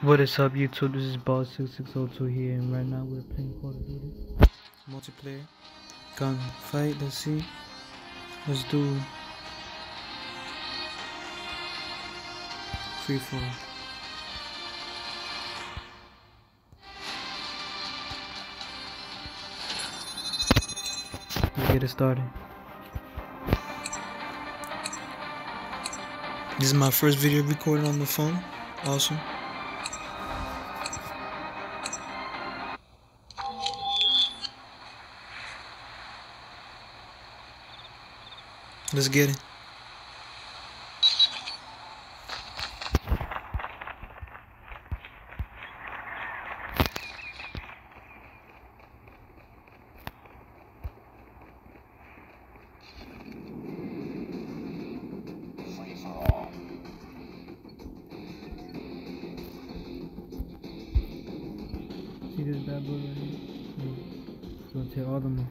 What is up YouTube? This is Boss6602 here and right now we're playing Call of Duty multiplayer gunfight. Let's see. Let's do free fall. Let's get it started. This is my first video recorded on the phone. Awesome. Let's get it. See this bad boy right mm. here? Yeah. It's gonna take all the money.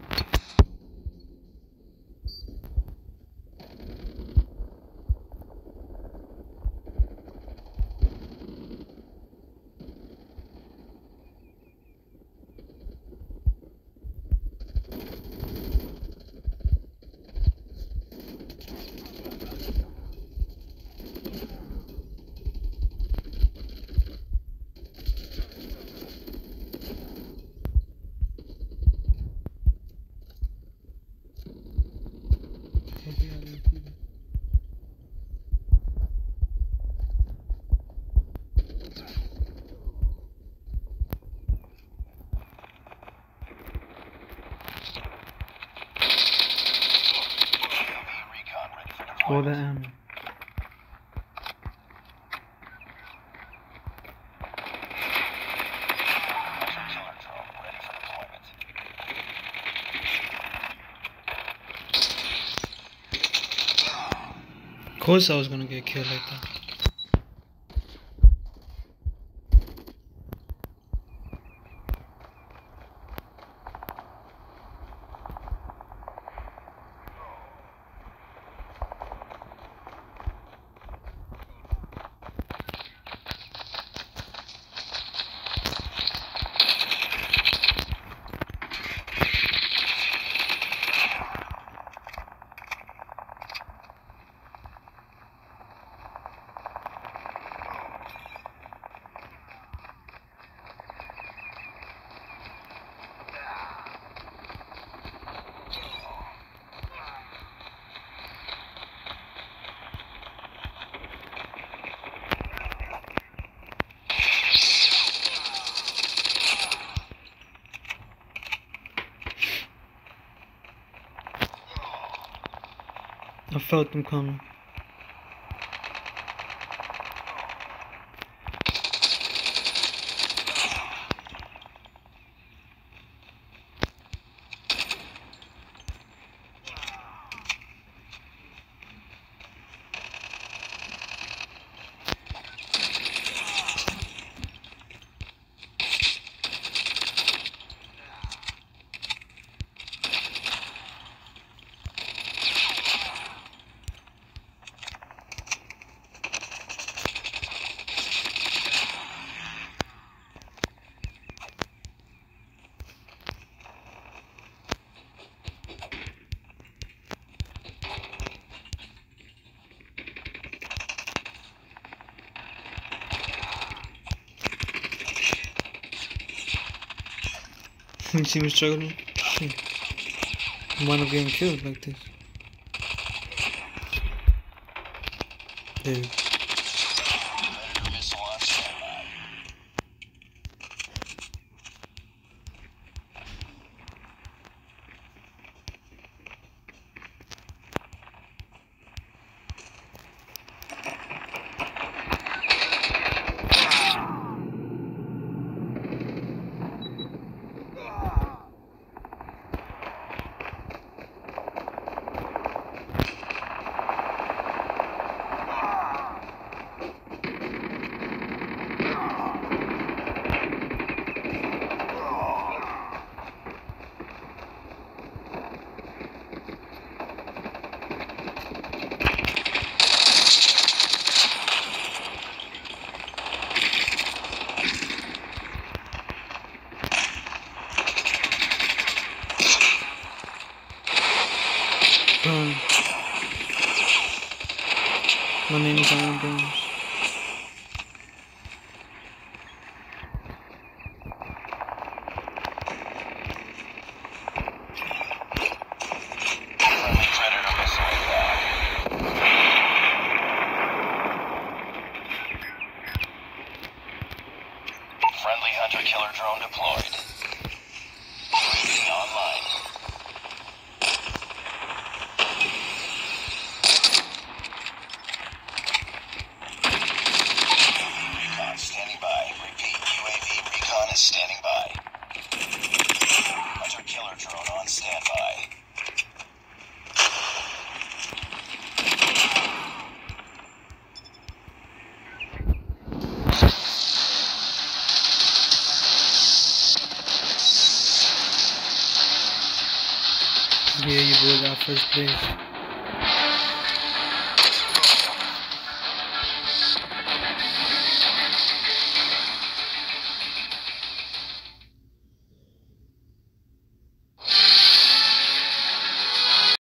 All the ammo. Of course I was gonna get killed like that. I felt them coming. You see me struggling? Wind up getting killed like this. Dude. My name is Aaron Burns. Standing by. Hunter killer drone on standby. Yeah, you boys first place.